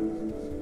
Jesus.